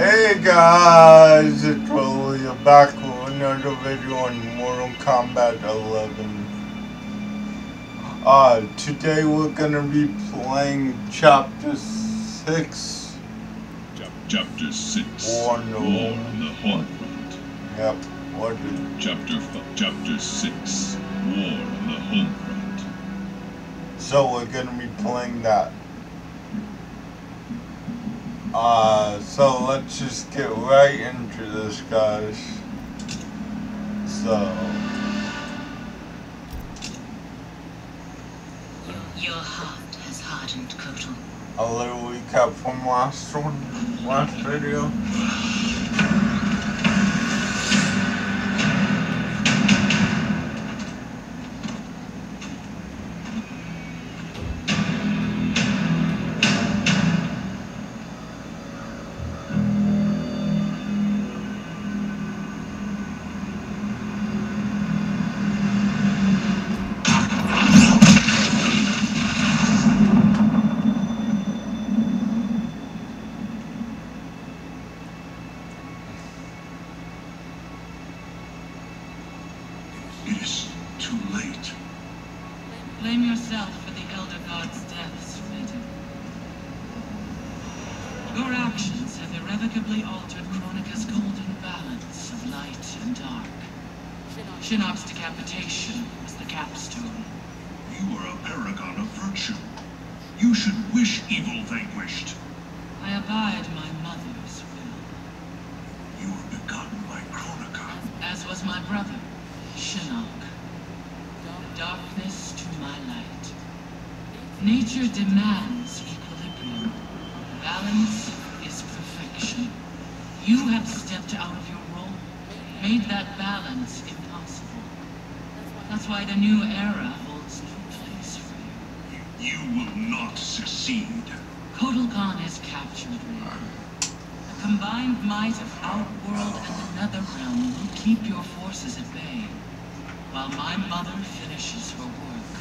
Hey guys, it's William back with another video on Mortal Kombat 11. Uh, today we're gonna be playing Chapter 6. Chapter 6 War on the War on the Home Front. Yep, what is Chapter, f- chapter 6 War on the Home Front. So we're gonna be playing that. Uh, so let's just get right into this, guys. So, Your heart has hardened, Kotal. a little recap from last one, last video. It is too late. Blame yourself for the Elder God's deaths, Raiden. Your actions have irrevocably altered Kronika's golden balance of light and dark. Shinnok's decapitation was the capstone. You are a paragon of virtue. You should wish evil vanquished. I abide my mother's will, You were begotten by Kronika. as was my brother, Shinnok. Darkness to my light. Nature demands equilibrium. Balance is perfection. You have stepped out of your role, made that balance impossible. That's why the new era holds no place for you. You will succeed. Kotal Khan has captured me. The combined might of Outworld and the Netherrealm will keep your forces at bay, while my mother finishes her work.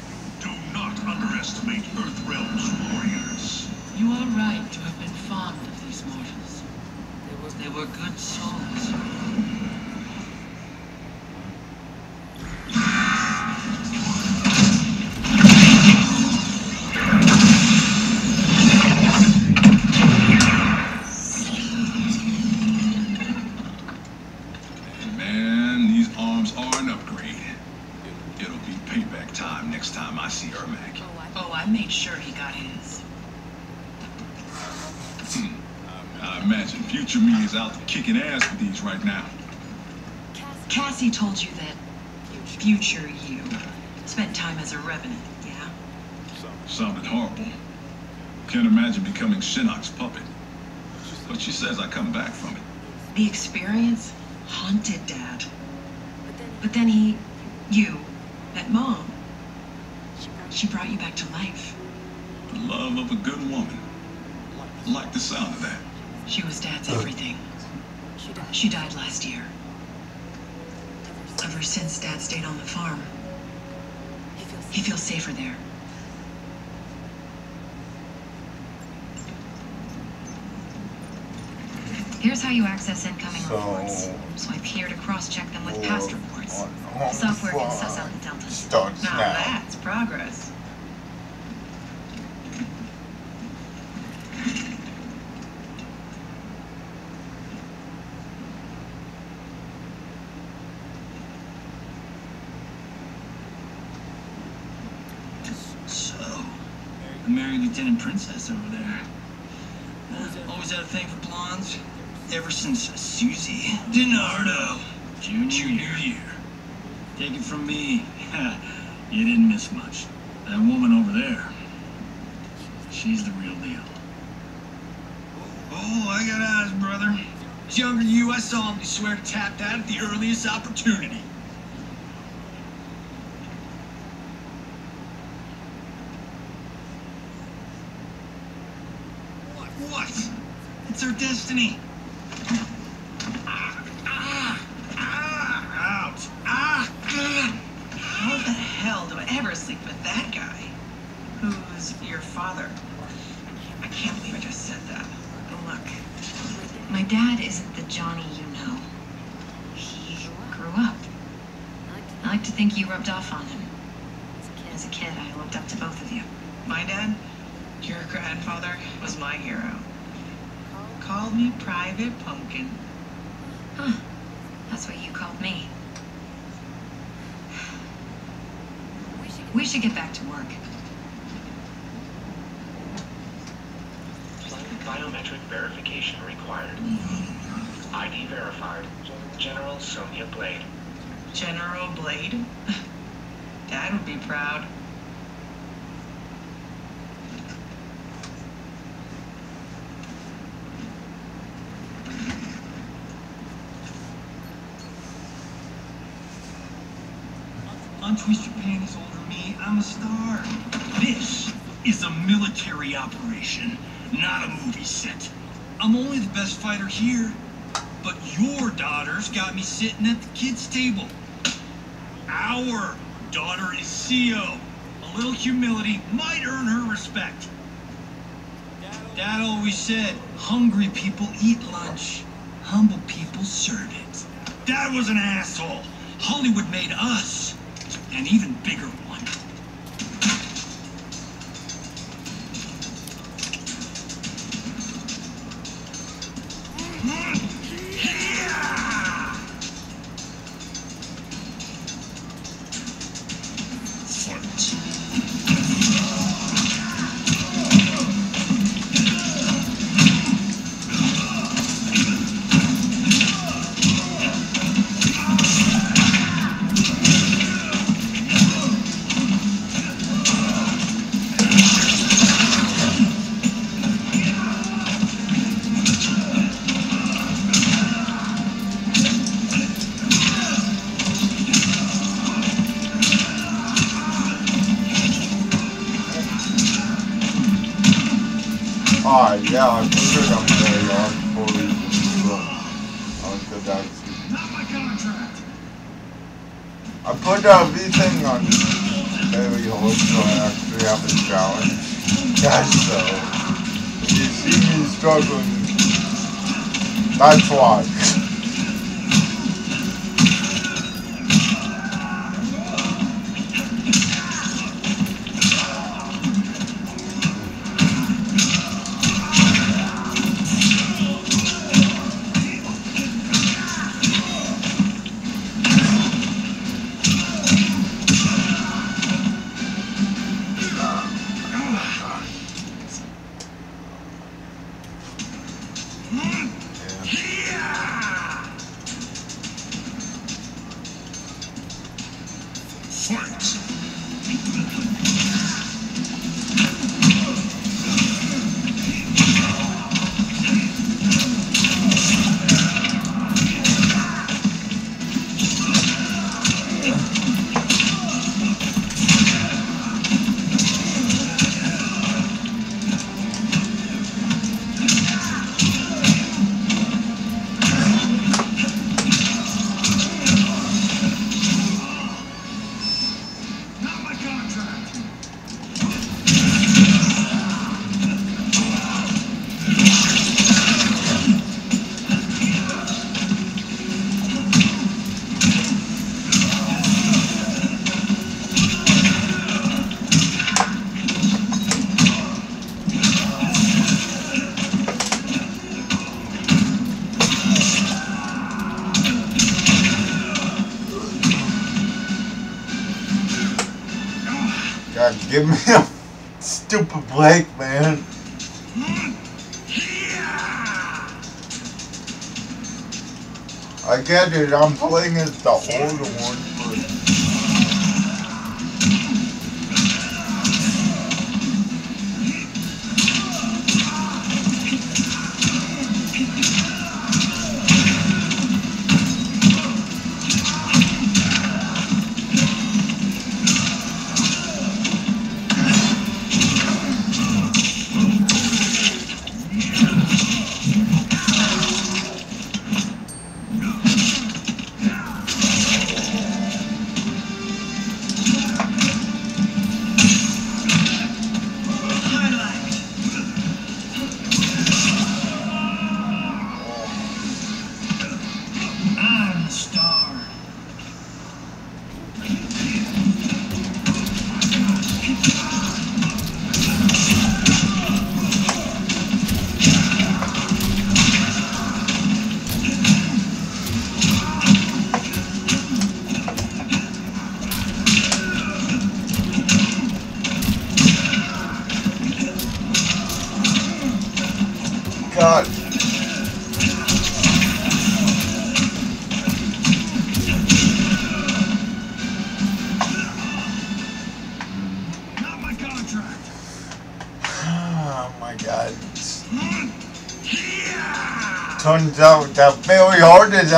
Do not underestimate Earthrealm's warriors. You are right to have been fond of these mortals. They were, they were good souls. Man, these arms are an upgrade. It'll be payback time next time I see Ermac. Oh, I made sure he got his. I imagine future me is out kicking ass with these right now. Cassie told you that future you spent time as a revenant, yeah? Sounded. Can't imagine becoming Shinnok's puppet. But she says I come back from it. The experience haunted Dad. But then he, you, met Mom. She brought you back to life. The love of a good woman. I like the sound of that. She was Dad's everything. She died last year. Ever since Dad stayed on the farm, he feels safer there. Here's how you access incoming So- reports. Swipe here to cross-check them with past reports. on Software can suss out the deltas. Starts Now now. that's progress. So, the married lieutenant princess over there. Uh, always had a thing for blondes. Ever since Susie DiNardo, junior, year. Take it from me, you didn't miss much. That woman over there, she's the real deal. Oh, I got eyes, brother. Younger than you, I solemnly swear to tap that at the earliest opportunity. What? What? It's our destiny. Ever sleep with that guy? Who's your father? I can't believe I just said that. But look, My dad isn't the Johnny you know. He grew up. I like to think you rubbed off on him. As a kid, I looked up to both of you. My dad, your grandfather, was my hero. Called me Private Pumpkin. Huh. That's what you called me. We should get back to work. Biometric verification required. ID verified. General Sonya Blade. General Blade? Dad would be proud. Untwist your panties me. I'm a star. This is a military operation, not a movie set. I'm only the best fighter here, but your daughter's got me sitting at the kids' table. Our daughter is CEO. A little humility might earn her respect. Dad always said, hungry people eat lunch, humble people serve it. Dad was an asshole. Hollywood made us an even bigger one. Fight. Go down to. Not my contract. I put uh, everything on daily hold, so I actually have a challenge. Guys, so you see me struggling, that's why. Give me a stupid break, man. I get it, I'm playing as the older one,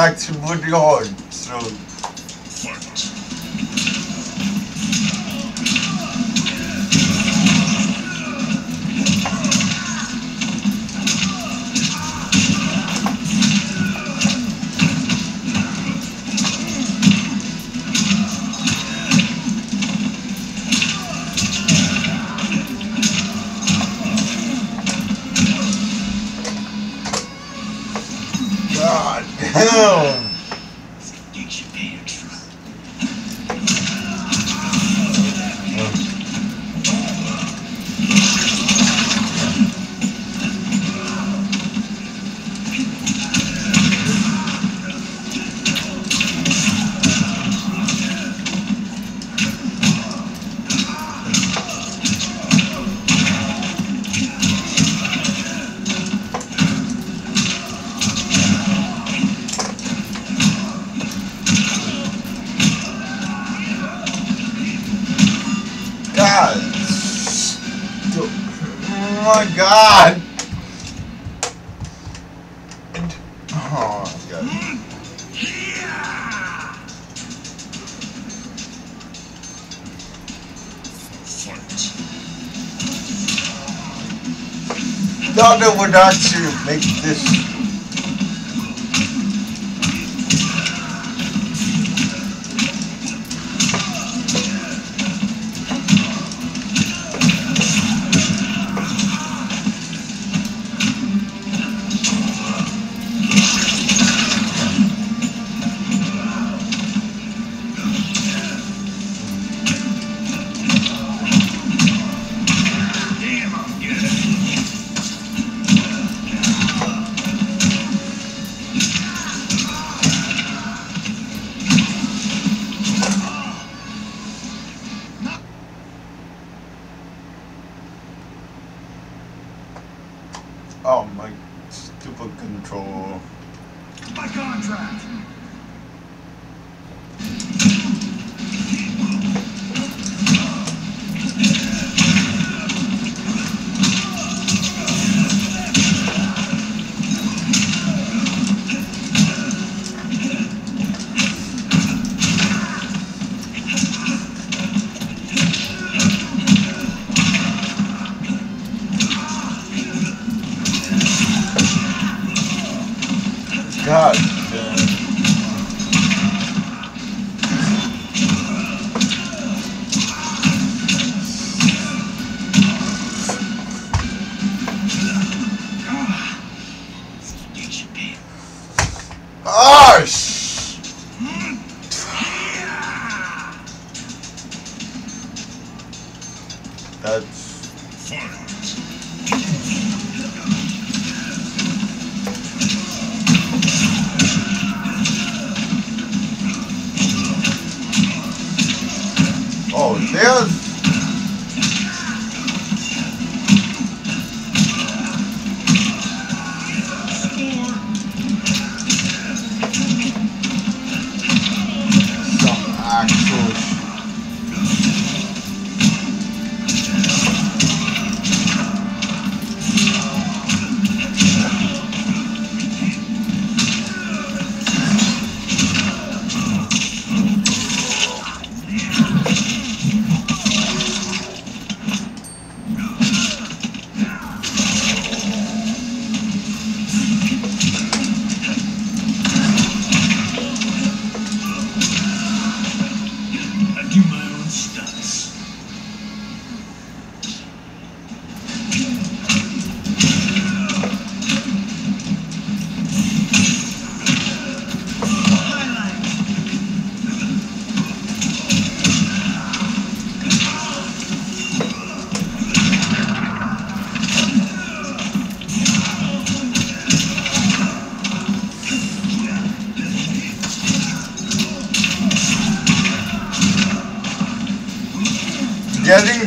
hard is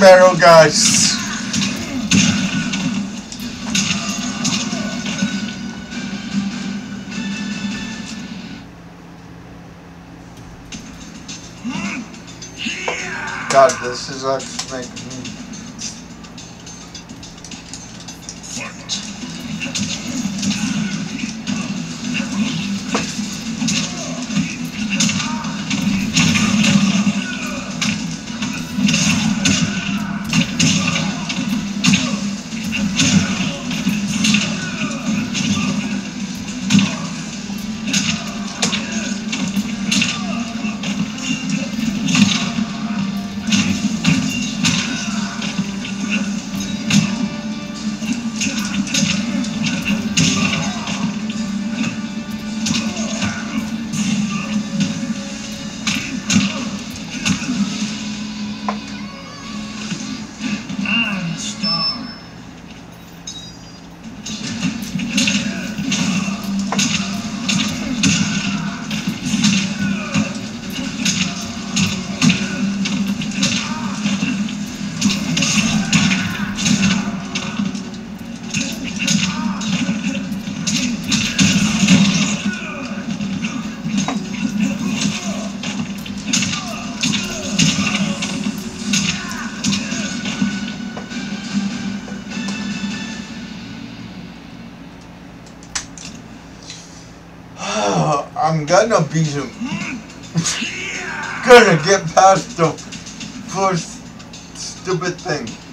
barrel, guys. God, this is actually making I'm gonna beat him. gonna get past the first stupid thing.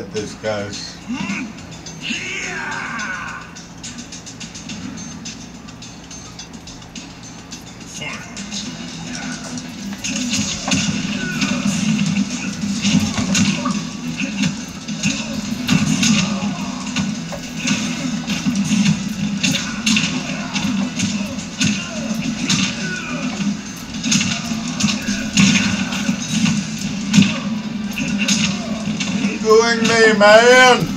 Get this, guys. Doing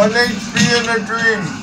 One HP in a dream.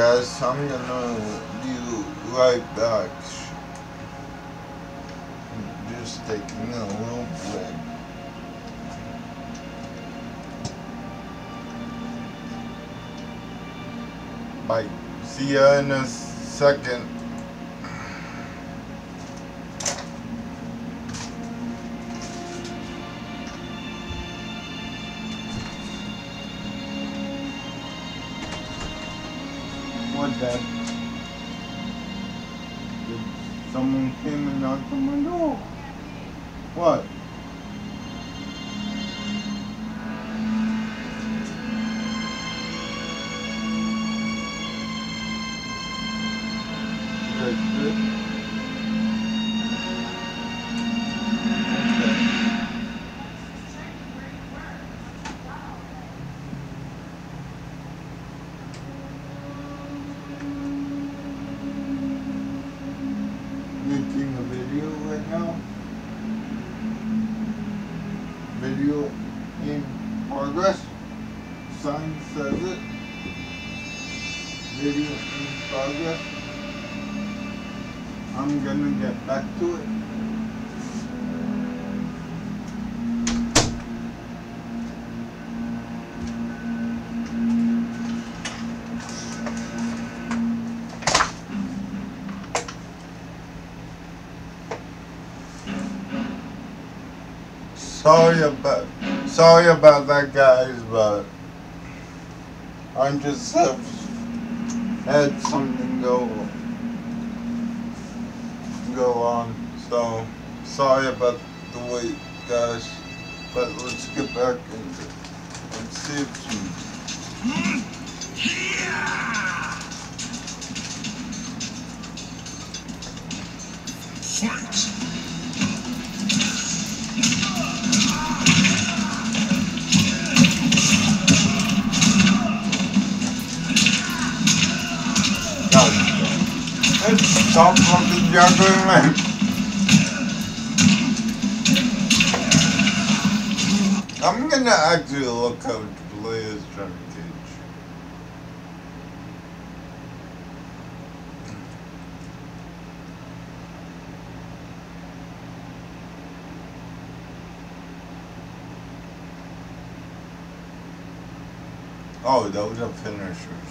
Guys. I'm gonna be right back. Just taking a little break. Bye. See ya in a second. That? Someone came and knocked on my door? What? Sorry about sorry about that guys, but I'm just have had something go go on. So sorry about the wait guys. But let's get back into it. Let's see if she Fight! Fucking juggling. I'm gonna actually look how to play as Johnny Cage. Oh, those are finishers. Not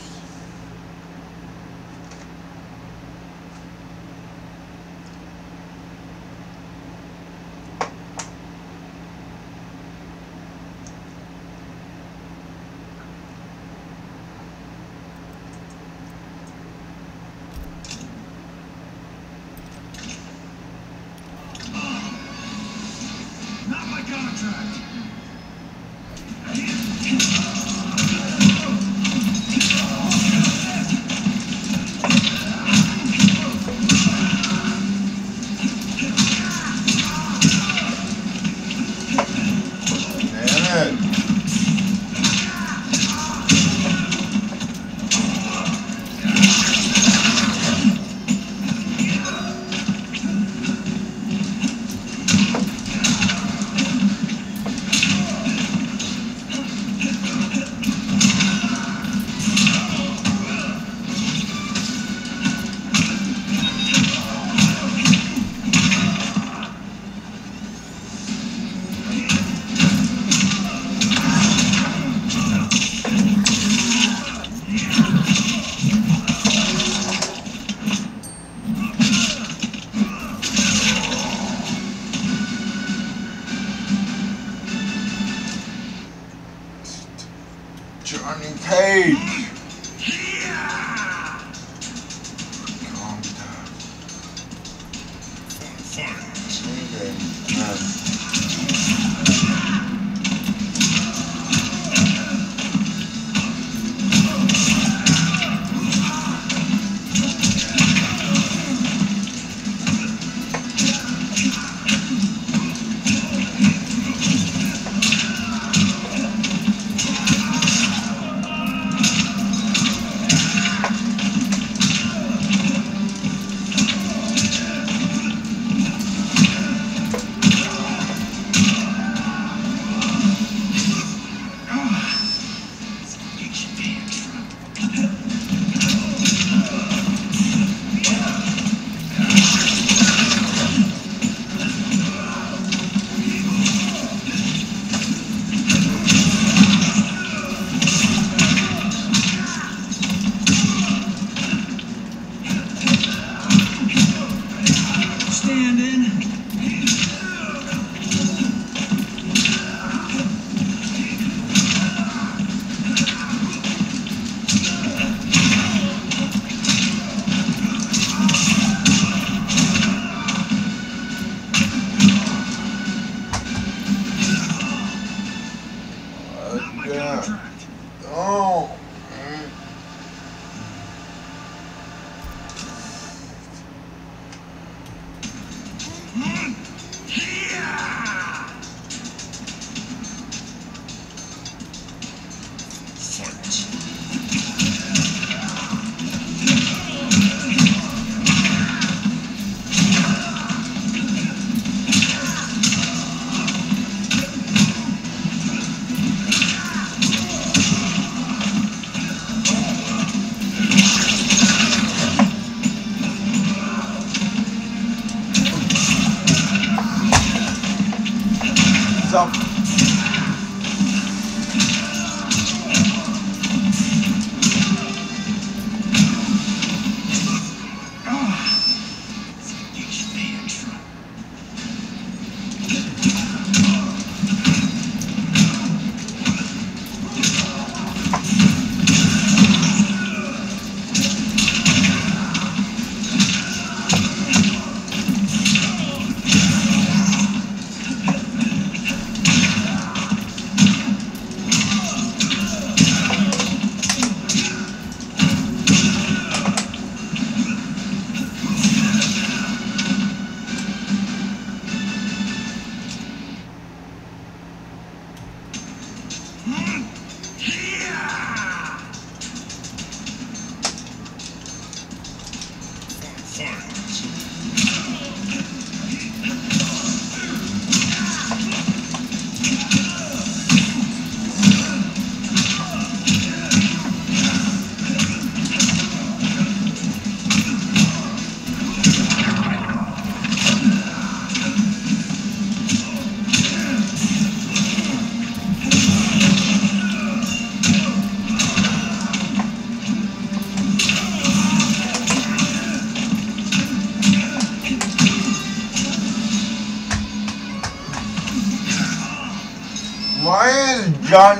John,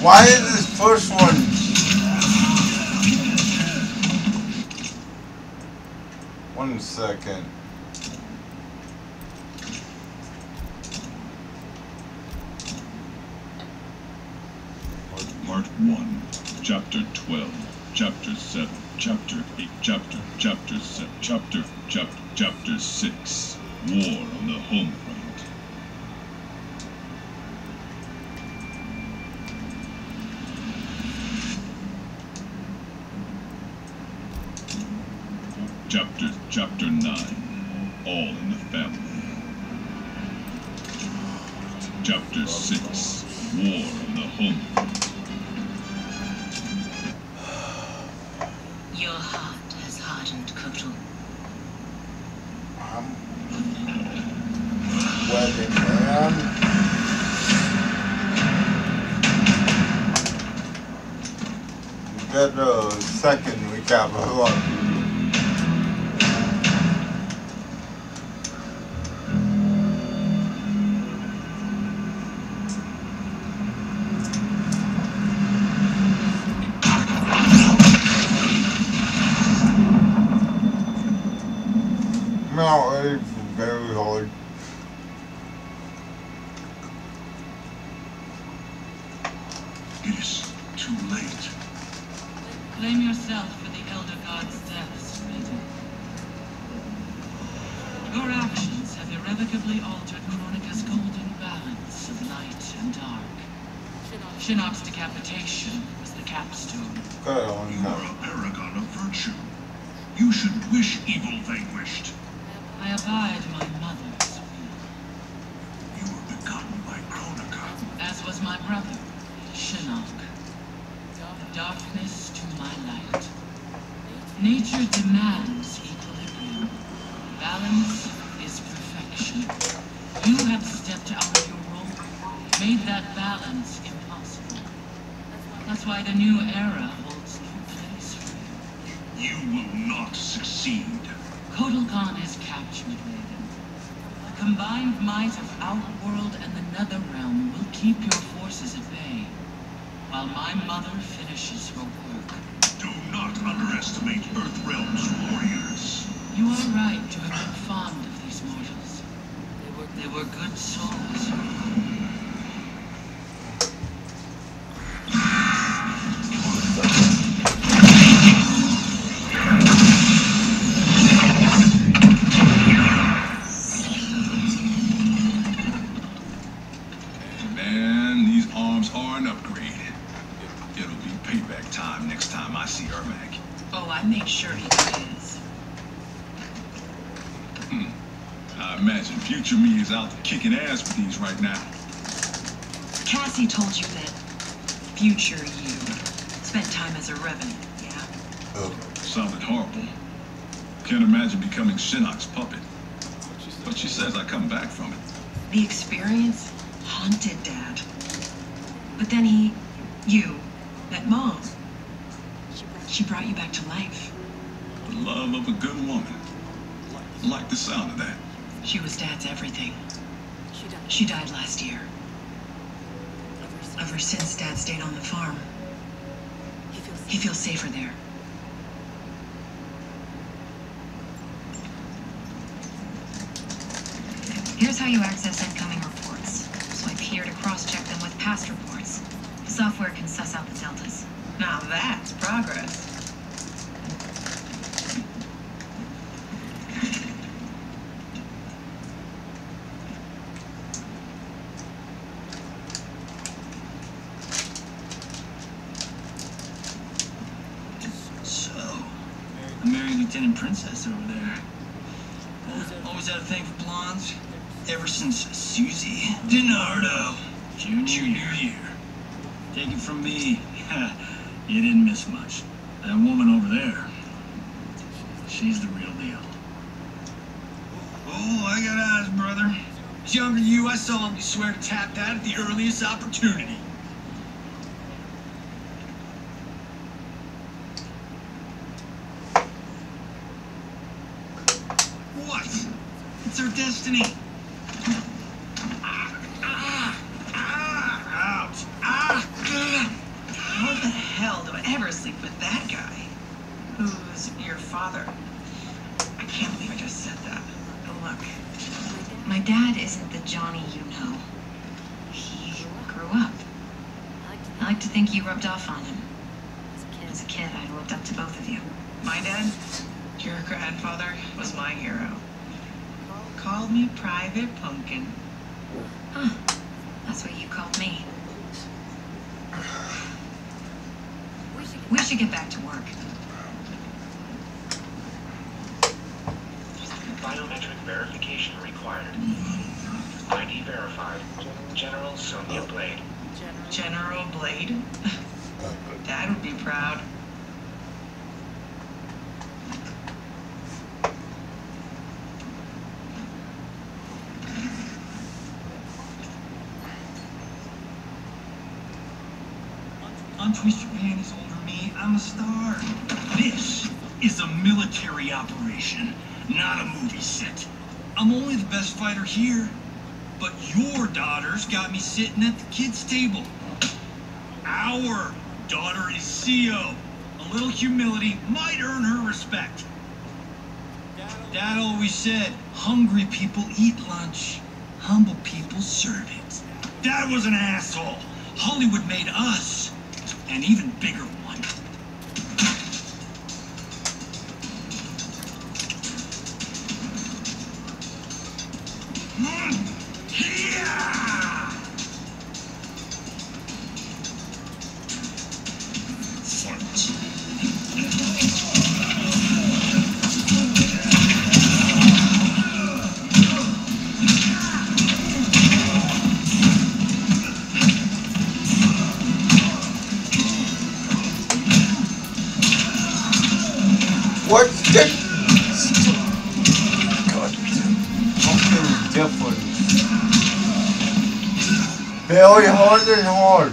why is this first one? One second. Part 1, Chapter 12, Chapter 7, Chapter 8, Chapter, Chapter 7, Chapter, Chapter, Chapter 6, War on the Home Front. Chapter, chapter 9 All in the Family. Chapter 6 War in the Home. Your heart has hardened, Kotal. Um. Well, then, um. Get a second we got precious. Do not underestimate Earthrealm's warriors. You are right to have been fond of these mortals. They were, they were good souls. future you. Spent time as a revenant, yeah? Oh. Sounded horrible. Can't imagine becoming Shinnok's puppet. But she says I come back from it. The experience haunted Dad. But then he, you, met Mom. She brought you back to life. The love of a good woman. Like the sound of that. She was Dad's everything. She died last year. Ever since Dad stayed on the farm, he feels safer there. Here's how you access incoming reports. Swipe here to cross-check them with past reports. The software can suss out the deltas. Now that's progress. So, a married lieutenant princess over there. Uh, always had a thing for blondes. Ever since Susie DiNardo. Junior, year. Take it from me. you didn't miss much. That woman over there. She's the real deal. Oh, I got eyes, brother. As younger you, I solemnly swear to tap that at the earliest opportunity. What? It's our destiny. Ah, ah, ah, ouch, ah, ugh. How the hell do I ever sleep with that guy? Who's your father? I can't believe I just said that. Oh, look. My dad isn't the Johnny you know. He grew up. I like to think you rubbed off on him. As a kid, I looked up to both of you. My dad, your grandfather, was my hero. Called me Private Pumpkin. Huh. That's what you called me. We should get back to work. Biometric verification required. ID verified. General Sonya Blade. General Blade? Dad would be proud. Me. I'm a star. This is a military operation, not a movie set. I'm only the best fighter here, but your daughter's got me sitting at the kids' table. Our daughter is CEO. A little humility might earn her respect. Dad always said, hungry people eat lunch, humble people serve it. Dad was an asshole. Hollywood made us an even bigger What's the God, something different. Very hard and hard,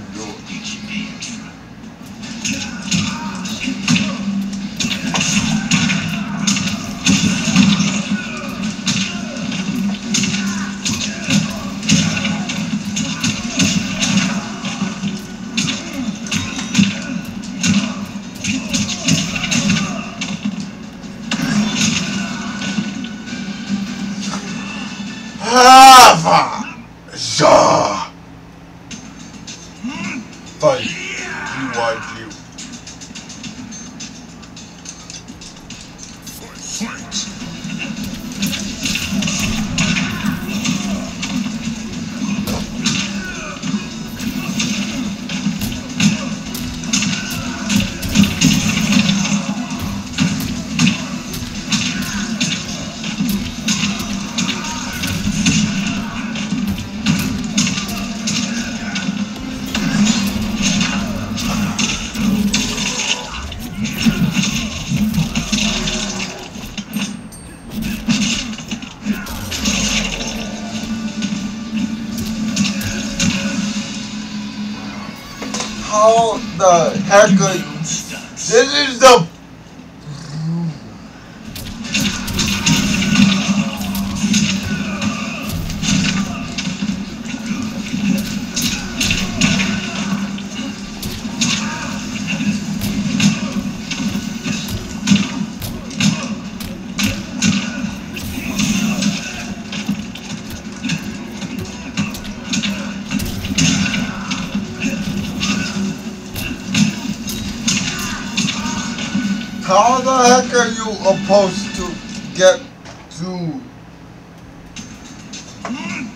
Mm.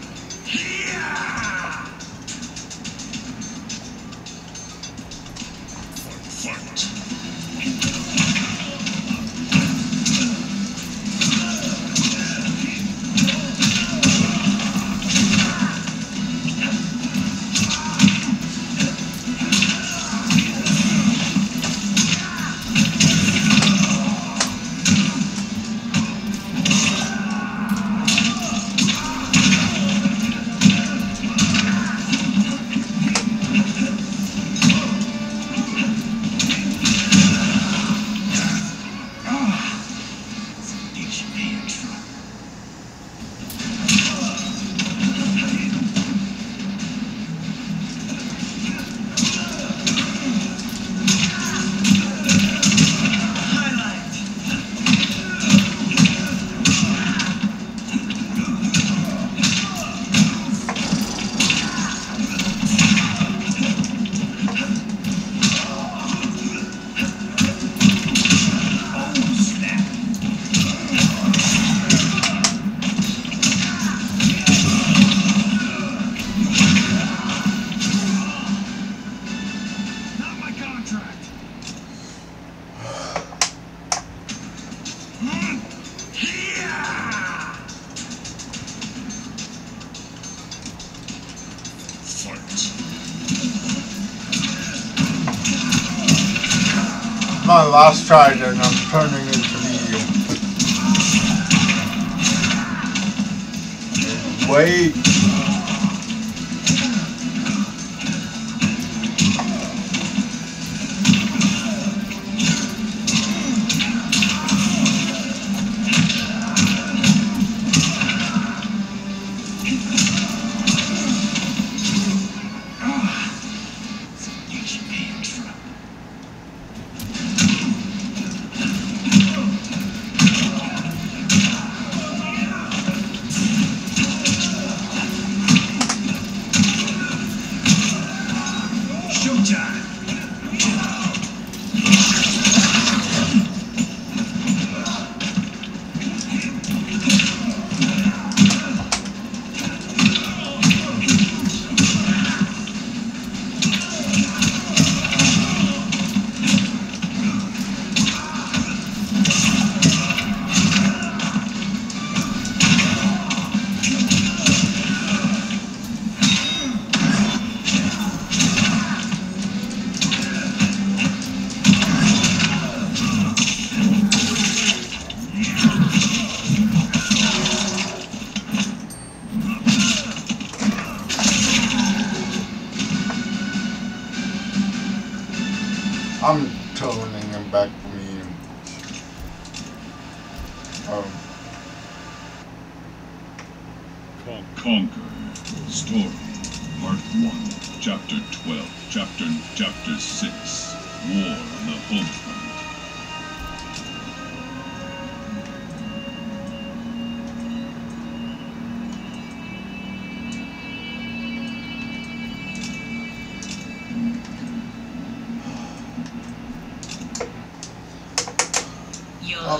lost charge and I'm turning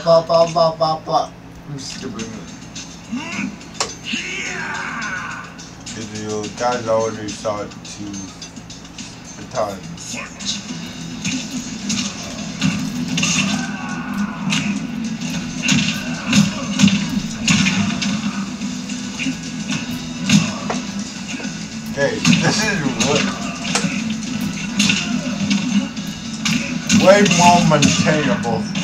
bop, bop, bop, bop, bop. Stupid. Cause you guys already saw it two times. Hey, this is what way more maintainable.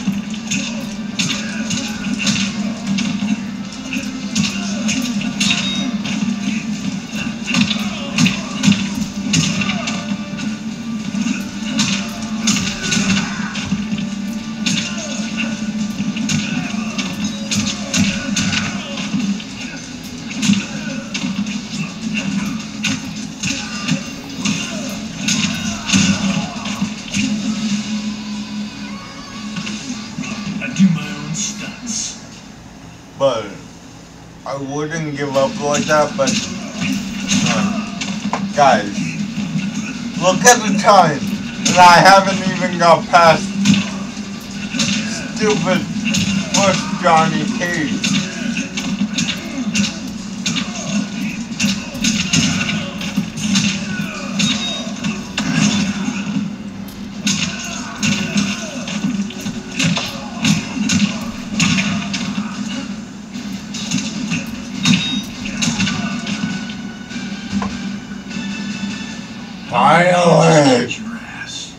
Wouldn't give up like that, but uh, guys, look at the time, and I haven't even got past stupid first Johnny Cage. Finally! Your ass.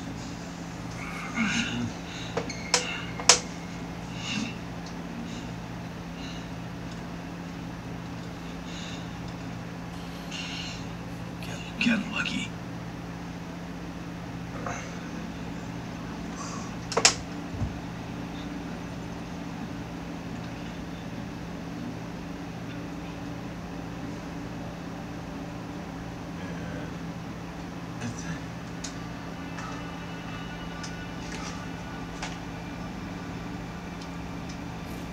Get, get lucky.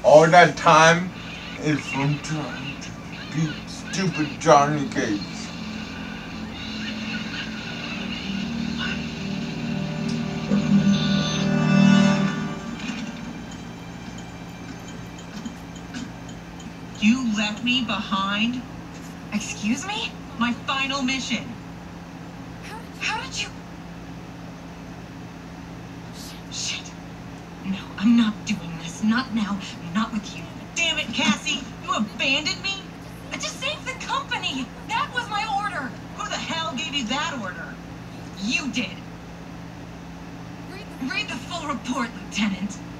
All that time is from trying to beat stupid Johnny Cage. You left me behind? Excuse me? My final mission. How, How did you... Shit. No, I'm not doing this. Not now. Not with you. Damn it, Cassie! You abandoned me? I just saved the company. That was my order. Who the hell gave you that order? You did. Read the full report, Lieutenant.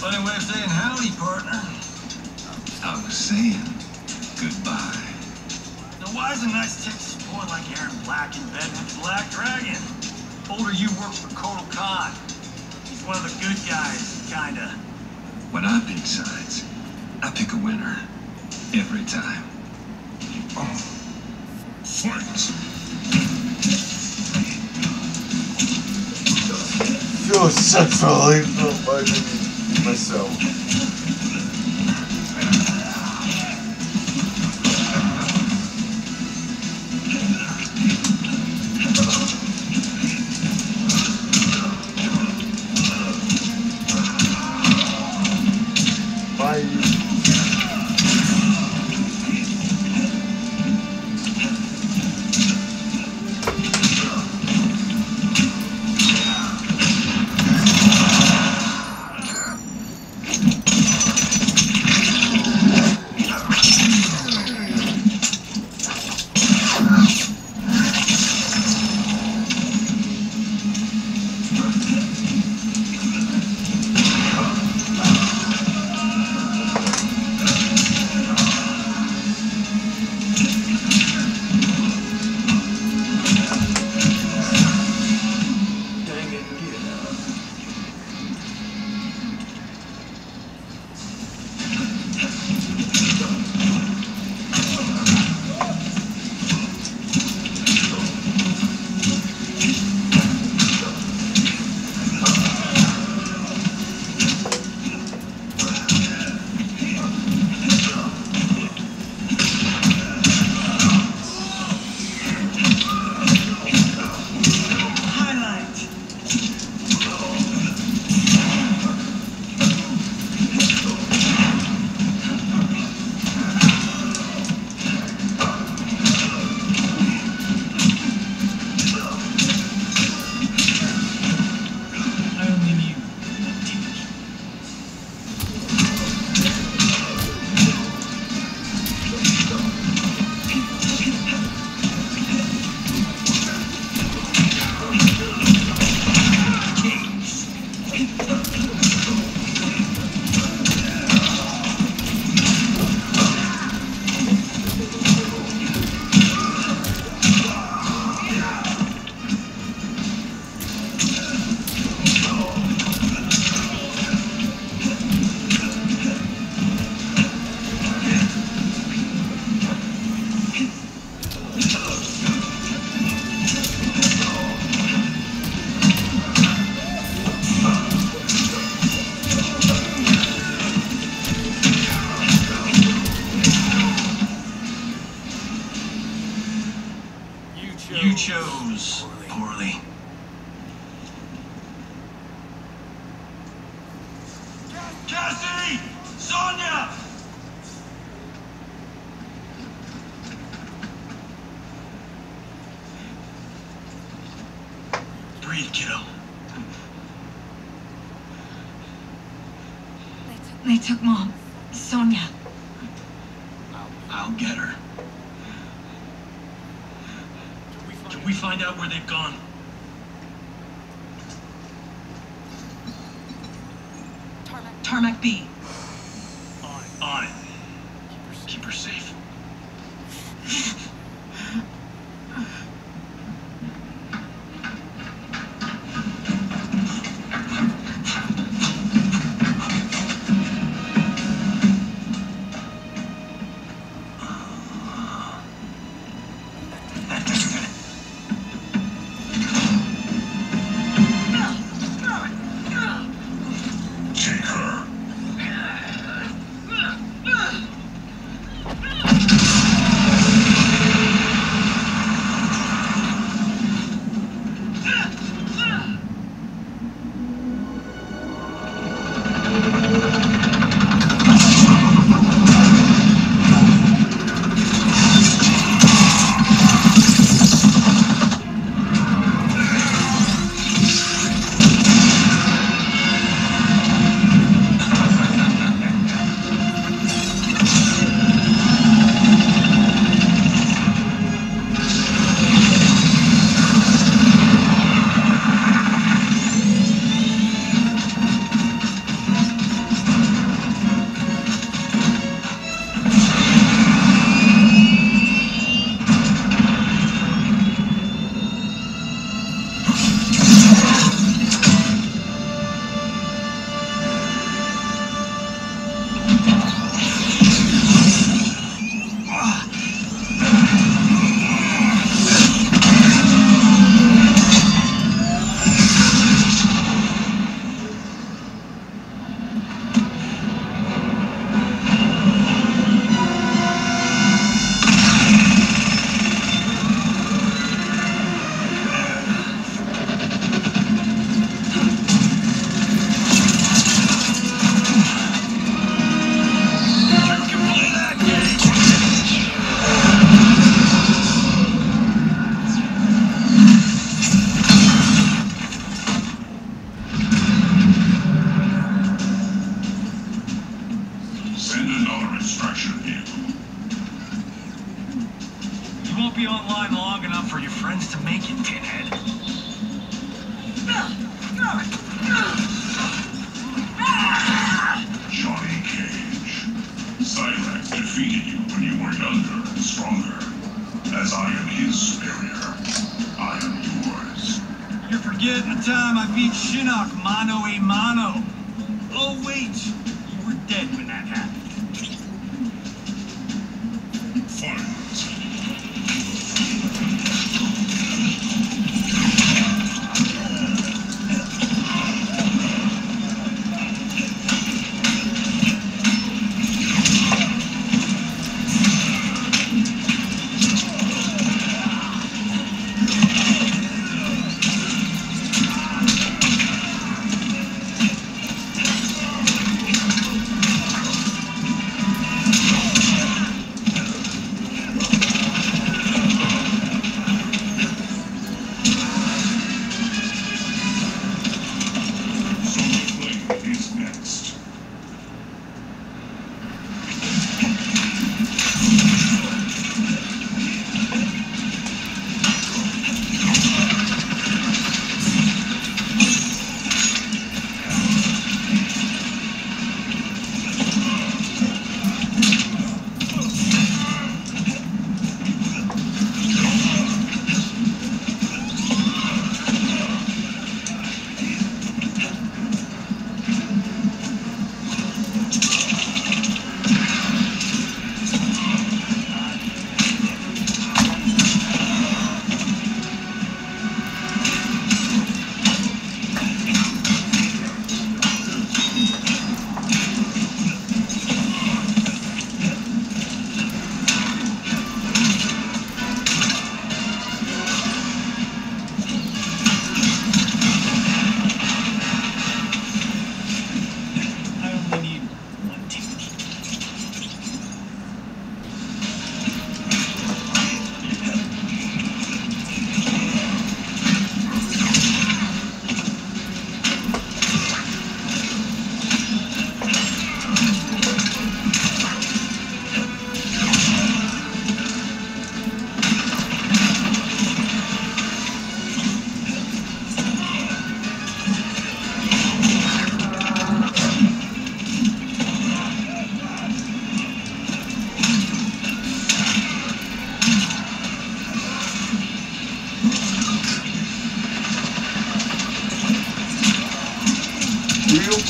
Funny way of saying howdy, partner. I was saying goodbye. Now, why is a nice Texas boy like Erron Black in bed with Black Dragon? Older you work for Kotal Khan. He's one of the good guys, kinda. When I pick sides, I pick a winner. Every time. Oh. Fight! feel sexually providing myself.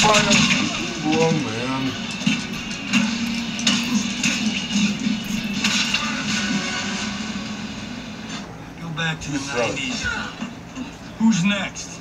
Oh, man. Go back to the 90s. Who's next?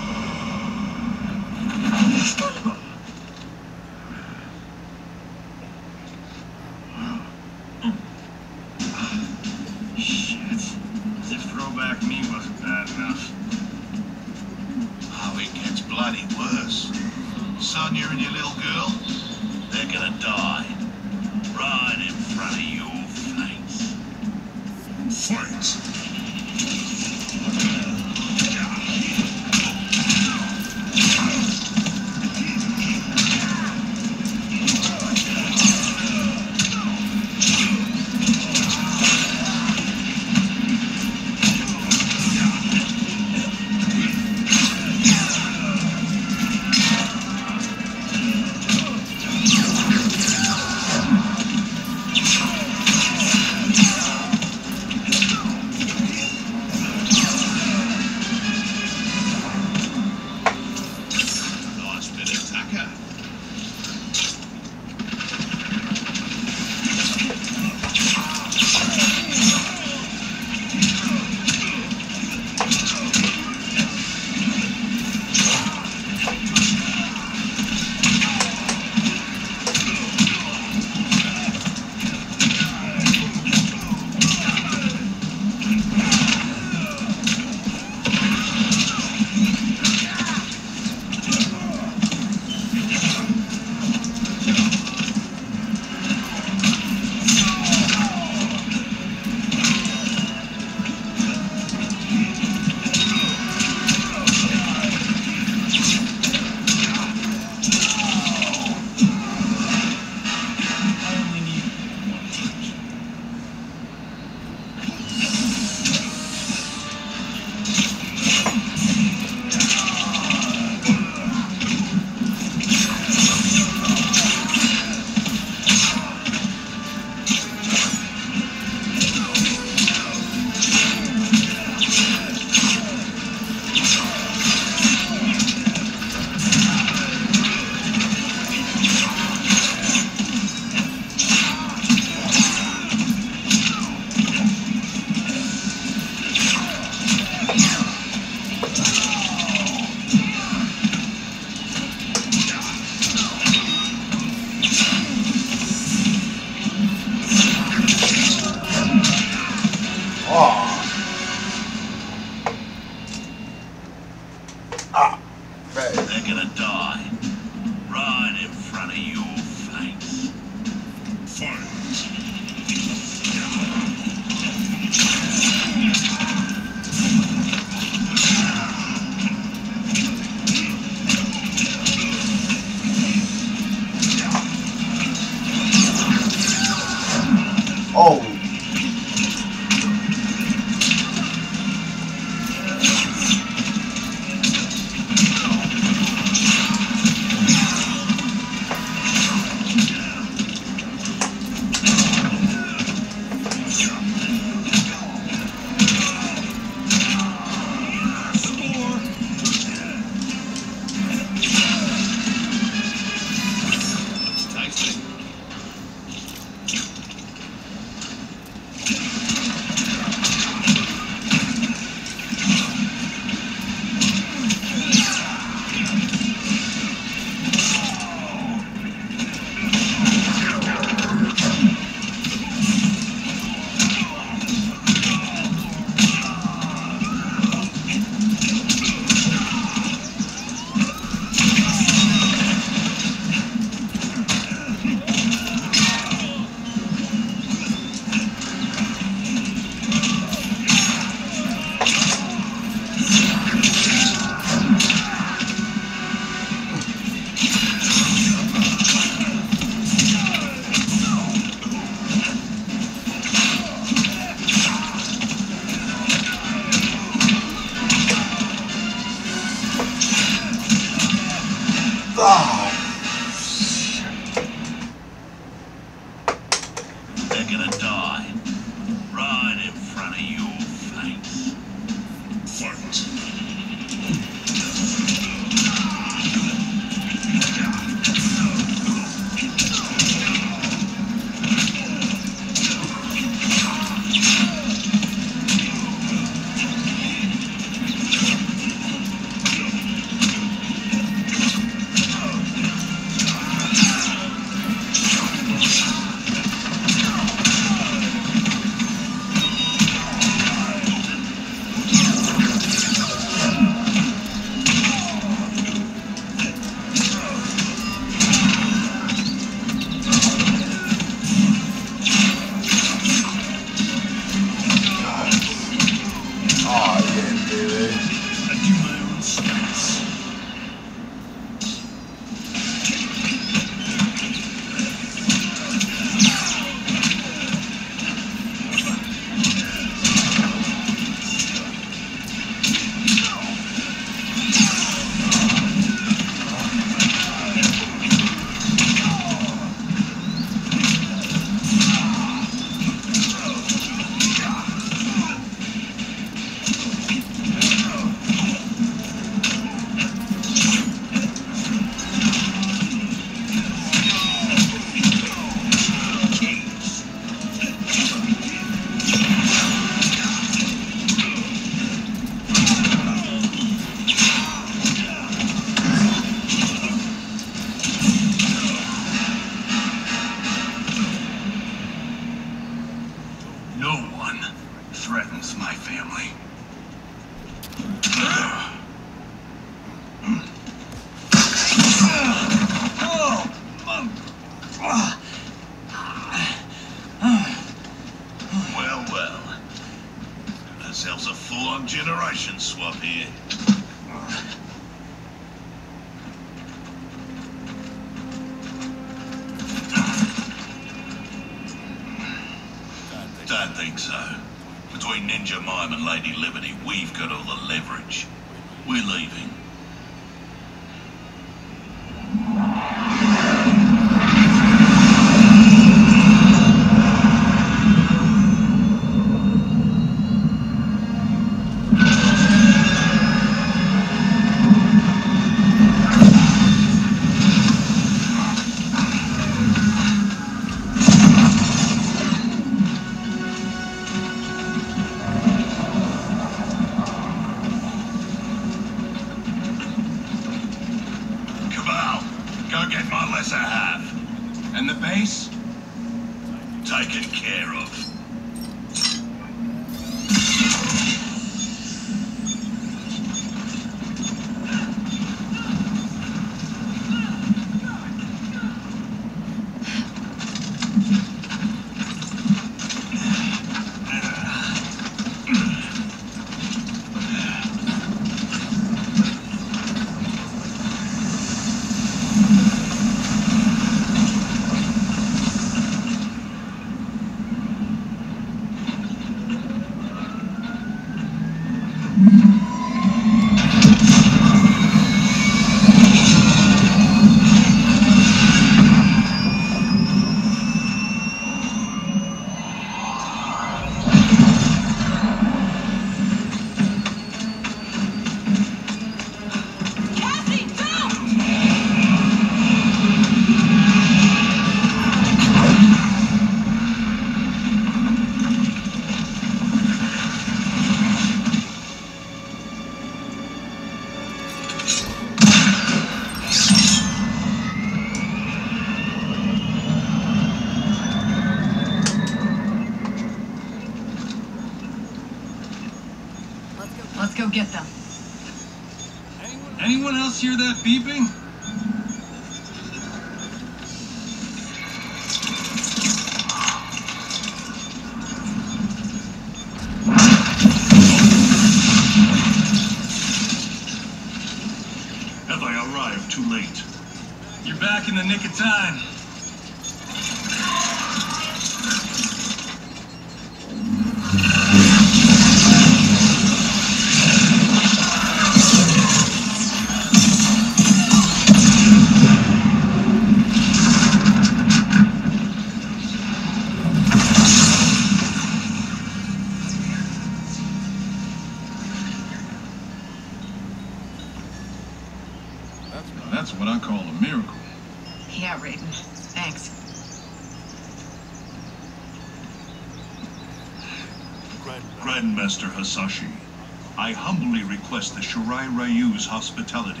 Hospitality.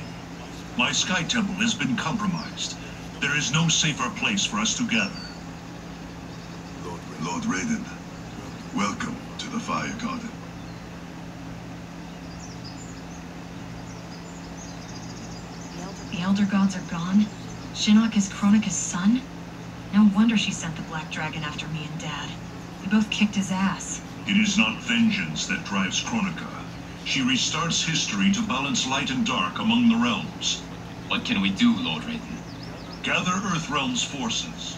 My Sky Temple has been compromised. There is no safer place for us to gather. Lord Raiden, welcome to the Fire Garden. The Elder Gods are gone? Shinnok is Kronika's son? No wonder she sent the Black Dragon after me and Dad. We both kicked his ass. It is not vengeance that drives Kronika. She restarts history to balance light and dark among the realms. What can we do, Lord Raiden? Gather Earthrealm's forces.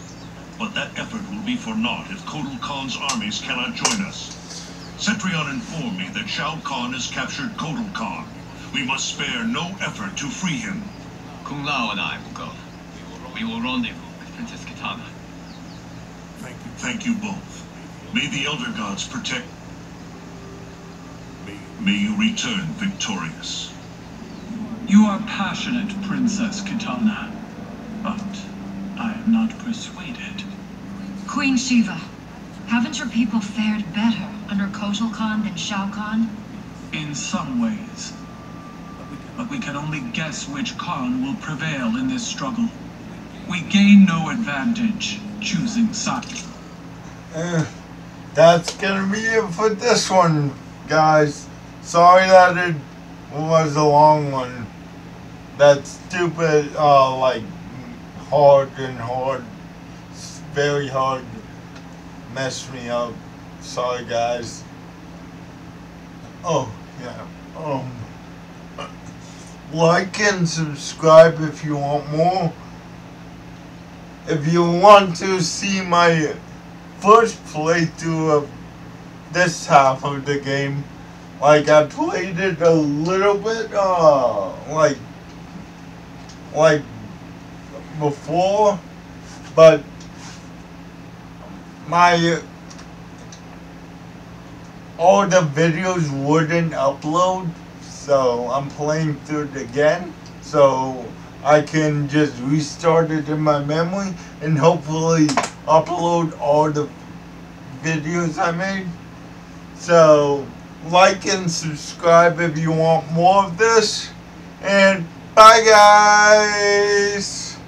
But that effort will be for naught if Kotal Khan's armies cannot join us. Cetrion informed me that Shao Kahn has captured Kotal Khan. We must spare no effort to free him. Kung Lao and I will go. We will rendezvous with Princess Kitana. Thank you. Thank you both. May the Elder Gods protect. May, may you return victorious. You are passionate, Princess Kitana, but I am not persuaded. Queen Sheeva, haven't your people fared better under Kotal Khan than Shao Kahn? In some ways. But we can only guess which Khan will prevail in this struggle. We gain no advantage choosing side. Eh, that's gonna be it for this one, guys. Sorry that it was a long one. That stupid, uh, like, hard and hard, very hard, messed me up. Sorry, guys. Oh, yeah. Um, like and subscribe if you want more. If you want to see my first playthrough of this half of the game, like I played it a little bit, uh, like, like before, but my all the videos wouldn't upload so I'm playing through it again so I can just restart it in my memory and hopefully upload all the videos I made. So like and subscribe if you want more of this. And bye guys